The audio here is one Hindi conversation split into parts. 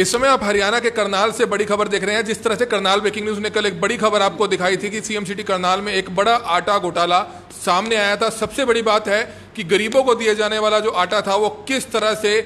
इस समय आप हरियाणा के करनाल से बड़ी खबर देख रहे हैं। जिस तरह से करनाल ब्रेकिंग न्यूज़ ने कल एक बड़ी खबर आपको दिखाई थी कि सीएम सिटी करनाल में एक बड़ा आटा घोटाला सामने आया था। सबसे बड़ी बात है कि गरीबों को दिए जाने वाला जो आटा था, वो किस तरह से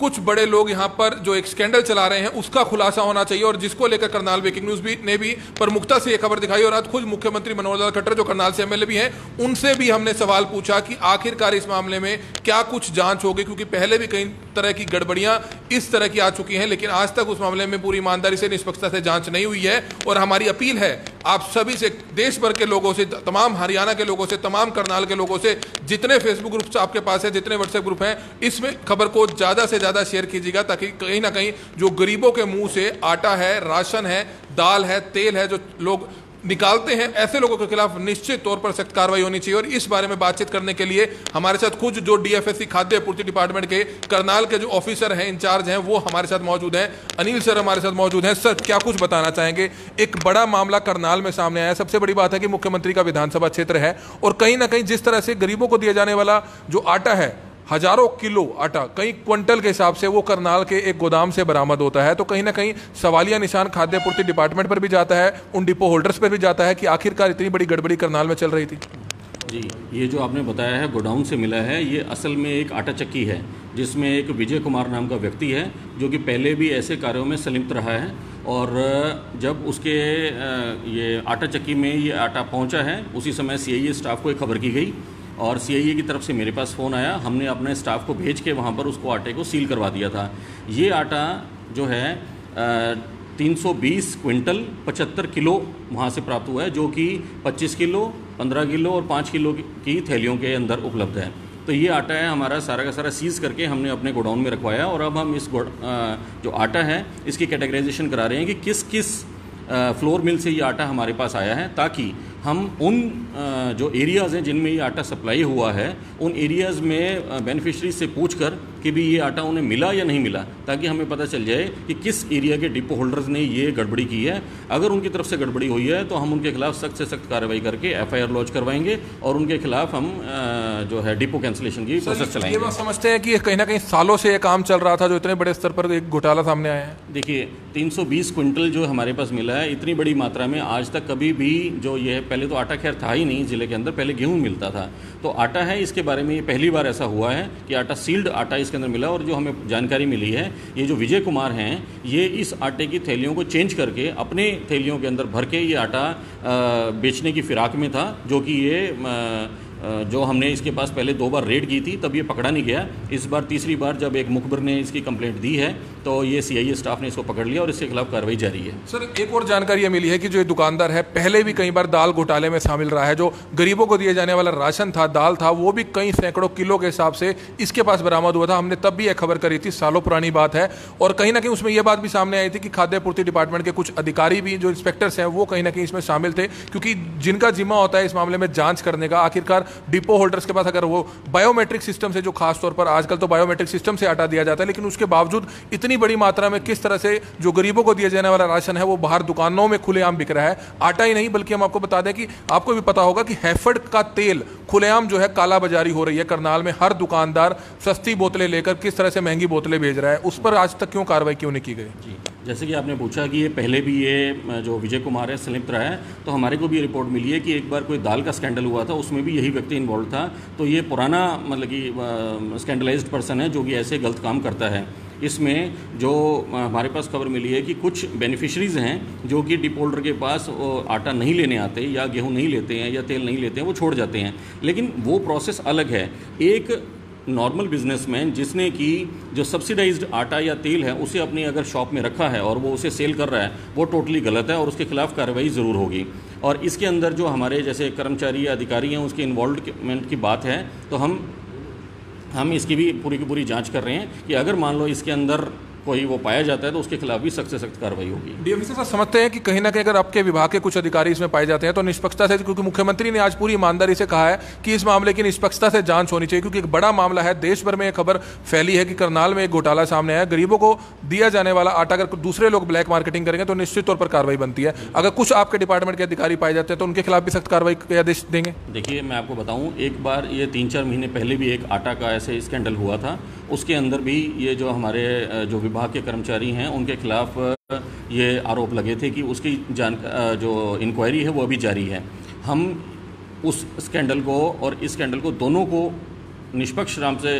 कुछ बड़े लोग यहाँ पर जो एक स्कैंडल चला रहे हैं, उसका खुलासा होना चाहिए और जिसको लेकर करनाल ब्रेकिंग न्यूज़ भी ने भी प्रमुखता से यह खबर दिखाई और आज खुद मुख्यमंत्री मनोहर लाल खट्टर, जो करनाल से एमएलए भी हैं, उनसे भी हमने सवाल पूछा कि आखिरकार इस मामले में क्या कुछ जाँच होगी, क्योंकि पहले भी कई तरह की गड़बड़ियाँ इस तरह की आ चुकी हैं, लेकिन आज तक उस मामले में पूरी ईमानदारी से, निष्पक्षता से जाँच नहीं हुई है। और हमारी अपील है, आप सभी से देश भर के लोगों से, तमाम हरियाणा के लोगों से, तमाम करनाल के लोगों से, जितने फेसबुक ग्रुप्स आपके पास है, जितने व्हाट्सएप ग्रुप हैं, इसमें खबर को ज़्यादा से ज़्यादा शेयर कीजिएगा, ताकि कहीं ना कहीं जो गरीबों के मुँह से आटा है, राशन है, दाल है, तेल है, जो लोग निकालते हैं, ऐसे लोगों के खिलाफ निश्चित तौर पर सख्त कार्रवाई होनी चाहिए। और इस बारे में बातचीत करने के लिए हमारे साथ खुद जो डीएफएससी खाद्य आपूर्ति डिपार्टमेंट के करनाल के जो ऑफिसर हैं, इंचार्ज हैं, वो हमारे साथ मौजूद हैं। अनिल सर हमारे साथ मौजूद हैं। सर, क्या कुछ बताना चाहेंगे? एक बड़ा मामला करनाल में सामने आया। सबसे बड़ी बात है कि मुख्यमंत्री का विधानसभा क्षेत्र है और कहीं ना कहीं जिस तरह से गरीबों को दिया जाने वाला जो आटा है हज़ारों किलो आटा कई क्विंटल के हिसाब से वो करनाल के एक गोदाम से बरामद होता है। तो कहीं ना कहीं सवालिया निशान खाद्य आपूर्ति डिपार्टमेंट पर भी जाता है, उन डिपो होल्डर्स पर भी जाता है कि आखिरकार इतनी बड़ी गड़बड़ी करनाल में चल रही थी। जी, ये जो आपने बताया है, गोडाउन से मिला है, ये असल में एक आटा चक्की है, जिसमें एक विजय कुमार नाम का व्यक्ति है, जो कि पहले भी ऐसे कार्यों में संलिप्त रहा है और जब उसके ये आटा चक्की में ये आटा पहुँचा है, उसी समय सीआईए स्टाफ को एक खबर की गई और सी की तरफ़ से मेरे पास फ़ोन आया। हमने अपने स्टाफ को भेज के वहाँ पर उसको आटे को सील करवा दिया था। ये आटा जो है तीन सौ बीस क्विंटल पचहत्तर किलो वहाँ से प्राप्त हुआ है, जो कि 25 किलो 15 किलो और पाँच किलो की थैलियों के अंदर उपलब्ध है। तो ये आटा है हमारा, सारा का सारा सीज़ करके हमने अपने गोडाउन में रखवाया और अब हम इस जो आटा है, इसकी कैटेगराइजेशन करा रहे हैं कि किस किस फ्लोर मिल से ये आटा हमारे पास आया है, ताकि हम उन जो एरियाज़ हैं जिनमें ये आटा सप्लाई हुआ है उन एरियाज़ में बेनिफिशरीज से पूछ कर कि भी ये आटा उन्हें मिला या नहीं मिला ताकि हमें पता चल जाए कि किस एरिया के डिपो होल्डर्स ने ये गड़बड़ी की है। अगर उनकी तरफ़ से गड़बड़ी हुई है तो हम उनके खिलाफ सख्त से सख्त कार्रवाई करके एफ़ आई लॉन्च करवाएँगे और उनके खिलाफ हम जो है डिपो कैंसिलेशन की प्रोसेस चलाएँगे। ये समझते हैं कि कहीं ना कहीं सालों से ये काम चल रहा था जो इतने बड़े स्तर पर एक घोटाला सामने आया है। देखिए 320 क्विंटल जो हमारे पास मिला है इतनी बड़ी मात्रा में आज तक कभी भी जो ये पहले तो आटा खैर था ही नहीं ज़िले के अंदर, पहले गेहूँ मिलता था। तो आटा है, इसके बारे में ये पहली बार ऐसा हुआ है कि आटा, सील्ड आटा इसके अंदर मिला और जो हमें जानकारी मिली है, ये जो विजय कुमार हैं, ये इस आटे की थैलियों को चेंज करके अपने थैलियों के अंदर भर के ये आटा बेचने की फिराक में था, जो कि ये जो हमने इसके पास पहले दो बार रेड की थी, तब ये पकड़ा नहीं गया। इस बार तीसरी बार जब एक मुखबर ने इसकी कंप्लेंट दी है तो ये सीआईए स्टाफ ने इसको पकड़ लिया और इसके खिलाफ कार्रवाई जारी है। सर, एक और जानकारी मिली है कि जो दुकानदार है, पहले भी कई बार दाल घोटाले में शामिल रहा है। जो गरीबों को दिए जाने वाला राशन था, दाल था, वो भी कई सैकड़ों किलो के हिसाब से इसके पास बरामद हुआ था। हमने तब भी यह खबर करी थी, सालों पुरानी बात है। और कहीं ना कहीं उसमें यह बात भी सामने आई थी कि खाद्य आपूर्ति डिपार्टमेंट के कुछ अधिकारी भी, जो इंस्पेक्टर्स हैं, वो कहीं ना कहीं इसमें शामिल थे। क्योंकि जिनका जिम्मा होता है इस मामले में जाँच करने का, आखिरकार डिपो होल्डर्स के पास अगर वो बायोमेट्रिक सिस्टम से, जो खास तौर पर आजकल तो बायोमेट्रिक सिस्टम से हटा दिया जाता है, लेकिन उसके बावजूद इतनी बड़ी मात्रा में किस तरह से जो गरीबों को दिया जाने वाला राशन है, वो बाहर दुकानों में खुलेआम बिक रहा है। आटा ही नहीं, बल्कि हम आपको बता दें कि आपको भी पता होगा कि हैफर्ड का तेल खुलेआम जो है कालाबाजारी हो रही है। करनाल में हर दुकानदार सस्ती बोतलें लेकर किस तरह से महँगी बोतलें भेज रहा है, उस पर आज तक क्यों कार्रवाई क्यों नहीं की गई? जी, जैसे कि आपने पूछा कि ये पहले भी ये जो विजय कुमार है, संलिप्त रहा है तो हमारे को भी ये रिपोर्ट मिली है कि एक बार कोई दाल का स्कैंडल हुआ था, उसमें भी यही व्यक्ति इन्वॉल्व था। तो ये पुराना मतलब कि स्कैंडलाइज्ड पर्सन है, जो कि ऐसे गलत काम करता है। इसमें जो हमारे पास खबर मिली है कि कुछ बेनिफिशरीज़ हैं जो कि डिपोल्डर के पास आटा नहीं लेने आते या गेहूँ नहीं लेते हैं या तेल नहीं लेते हैं, वो छोड़ जाते हैं। लेकिन वो प्रोसेस अलग है। एक नॉर्मल बिजनेसमैन जिसने कि जो सब्सिडाइज्ड आटा या तेल है, उसे अपनी अगर शॉप में रखा है और वो उसे सेल कर रहा है, वो टोटली गलत है और उसके खिलाफ कार्रवाई ज़रूर होगी। और इसके अंदर जो हमारे जैसे कर्मचारी या अधिकारी हैं, उसके इन्वॉल्वमेंट की बात है तो हम हम इसकी भी पूरी की पूरी जाँच कर रहे हैं कि अगर मान लो इसके अंदर कोई वो पाया जाता है तो उसके खिलाफ भी सख्त से सख्त कार्रवाई होगी। डीएमसी सर समझते हैं कि कहीं ना कहीं अगर आपके विभाग के कुछ अधिकारी इसमें पाए जाते हैं तो निष्पक्षता से क्योंकि मुख्यमंत्री ने आज पूरी ईमानदारी से कहा है कि इस मामले की निष्पक्षता से जाँच होनी चाहिए क्योंकि एक बड़ा मामला है देश भर में एक खबर फैली है कि करनाल में एक घोटाला सामने आया। गरीबों को दिया जाने वाला आटा अगर दूसरे लोग ब्लैक मार्केटिंग करेंगे तो निश्चित तौर पर कार्रवाई बनती है। अगर कुछ आपके डिपार्टमेंट के अधिकारी पाए जाते हैं तो उनके खिलाफ भी सख्त कार्रवाई के आदेश देंगे। देखिए मैं आपको बताऊँ एक बार ये तीन चार महीने पहले भी एक आटा का ऐसे स्कैंडल हुआ था उसके अंदर भी ये जो हमारे जो विभाग के कर्मचारी हैं, उनके खिलाफ ये आरोप लगे थे कि उसकी जान जो इंक्वायरी है, वो अभी जारी है। हम उस स्कैंडल को और इस स्कैंडल को दोनों को निष्पक्ष राम से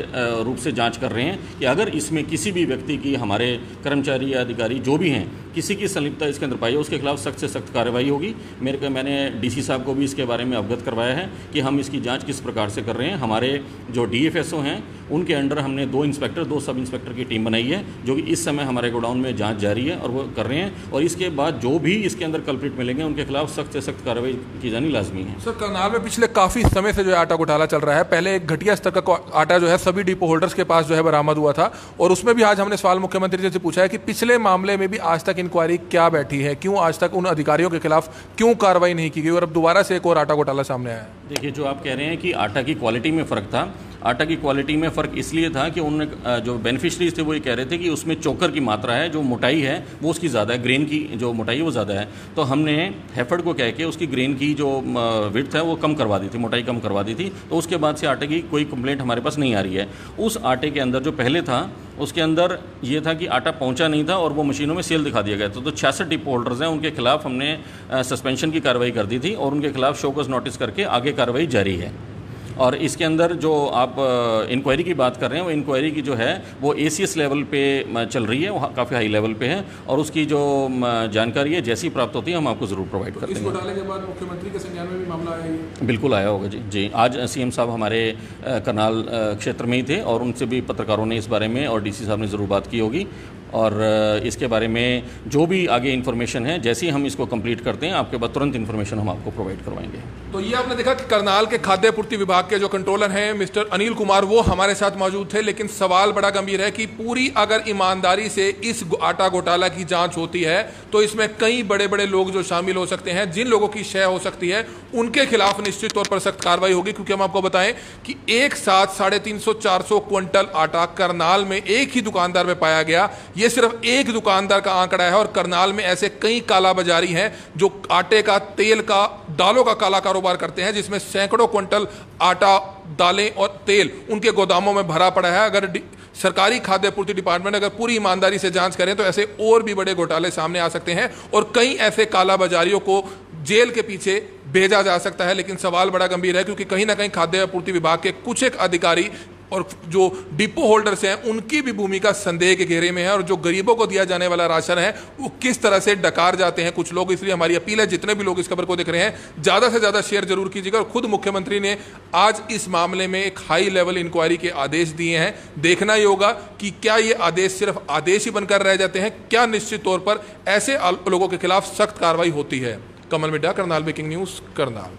रूप से जाँच कर रहे हैं कि अगर इसमें किसी भी व्यक्ति की, हमारे कर्मचारी या अधिकारी जो भी हैं किसी की संलिप्तता इसके अंदर पाई है, उसके खिलाफ सख्त से सख्त कार्रवाई होगी। मेरे को, मैंने डीसी साहब को भी इसके बारे में अवगत करवाया है कि हम इसकी जाँच किस प्रकार से कर रहे हैं। हमारे जो डीएफएसओ हैं, उनके अंडर हमने दो इंस्पेक्टर, दो सब इंस्पेक्टर की टीम बनाई है, जो कि इस समय हमारे गोडाउन में जाँच जारी है और वो कर रहे हैं। और इसके बाद जो भी इसके अंदर कल्प्रिट मिलेंगे, उनके खिलाफ सख्त से सख्त कार्रवाई की जानी लाजमी है। सर, करनाल में पिछले काफ़ी समय से जो है आटा घोटाला चल रहा है। पहले एक घटिया स्तर का आटा जो है सभी डिपो होल्डर्स के पास जो है बरामद हुआ था। और उसमें भी आज हमने सवाल मुख्यमंत्री जी से पूछा है कि पिछले मामले में भी आज तक इंक्वायरी क्या बैठी है? क्यों आज तक उन अधिकारियों के खिलाफ क्यों कार्रवाई नहीं की गई? और अब दोबारा से एक और आटा घोटाला सामने आया देखिए, जो आप कह रहे हैं कि आटा की क्वालिटी में फ़र्क था आटा की क्वालिटी में फ़र्क इसलिए था कि उन जो बेनिफिशरीज थे वो ये कह रहे थे कि उसमें चोकर की मात्रा है, जो मोटाई है, वो उसकी ज़्यादा है ग्रेन की जो मोटाई है वो ज़्यादा है। तो हमने हेफर्ड को कह के उसकी ग्रेन की जो विथ है वो कम करवा दी थी, मोटाई कम करवा दी थी। तो उसके बाद से आटे की कोई कंप्लेंट हमारे पास नहीं आ रही है। उस आटे के अंदर जो पहले था, उसके अंदर ये था कि आटा पहुँचा नहीं था और वो मशीनों में सेल दिखा दिया गया था। तो छियासठ डिपो होल्डर्स हैं, उनके खिलाफ हमने सस्पेंशन की कार्रवाई कर दी थी और उनके खिलाफ शोकस नोटिस करके आगे कार्रवाई जारी है। और इसके अंदर जो आप इंक्वायरी की बात कर रहे हैं वो इंक्वायरी की जो है वो एसीएस लेवल पे चल रही है काफ़ी हाई लेवल पे है और उसकी जो जानकारी है जैसी प्राप्त होती है हम आपको ज़रूर प्रोवाइड करते हैं। के बाद मुख्यमंत्री के संज्ञान में भी मामला आया बिल्कुल आया होगा जी। जी आज सीएम साहब हमारे करनाल क्षेत्र में ही थे और उनसे भी पत्रकारों ने इस बारे में और डीसी साहब ने ज़रूर बात की होगी। और इसके बारे में जो भी आगे इन्फॉर्मेशन है, जैसे ही हम इसको कंप्लीट करते हैं, आपके बाद तुरंत इन्फॉर्मेशन हम आपको प्रोवाइड करवाएँगे। तो ये आपने देखा कि करनाल के खाद्य पूर्ति विभाग के जो कंट्रोलर हैं, मिस्टर अनिल कुमार, वो हमारे साथ मौजूद थे, लेकिन सवाल बड़ा गंभीर है कि पूरी अगर ईमानदारी से इस आटा घोटाला की जाँच होती है तो इसमें कई बड़े बड़े लोग जो शामिल हो सकते हैं, जिन लोगों की शय हो सकती है, उनके खिलाफ निश्चित तौर पर सख्त कार्रवाई होगी, क्योंकि हम आपको बताएँ कि एक साथ साढ़े तीन सौ चार सौ क्विंटल आटा करनाल में एक ही दुकानदार में पाया गया। सिर्फ़ एक दुकानदार का आंकड़ा है और करनाल में ऐसे कई काला बाजारी हैं जो आटे का, तेल का, दालों का काला कारोबार करते हैं, जिसमें सैकड़ों क्विंटल आटा, दालें और तेल उनके गोदामों में भरा पड़ा है। अगर सरकारी खाद्य पूर्ति डिपार्टमेंट अगर पूरी ईमानदारी से जाँच करें तो ऐसे और भी बड़े घोटाले सामने आ सकते हैं और कई ऐसे काला बाजारियों को जेल के पीछे भेजा जा सकता है। लेकिन सवाल बड़ा गंभीर है, क्योंकि कहीं ना कहीं खाद्य आपूर्ति विभाग के कुछ एक अधिकारी और जो डिपो होल्डर्स हैं, उनकी भी भूमिका संदेह के घेरे में है और जो गरीबों को दिया जाने वाला राशन है, वो किस तरह से डकार जाते हैं? कुछ लोग इसलिए हमारी अपील है, जितने भी लोग इस खबर को देख रहे हैं, ज़्यादा से ज़्यादा शेयर ज़रूर कीजिएगा और खुद मुख्यमंत्री ने आज इस मामले में एक हाई लेवल इंक्वायरी के आदेश दिए हैं। देखना ही होगा कि क्या ये आदेश सिर्फ़ आदेश ही बनकर रह जाते हैं, क्या निश्चित तौर पर ऐसे लोगों के खिलाफ सख्त कार्रवाई होती है। Kamal Midda, Karnal breaking news, Karnal.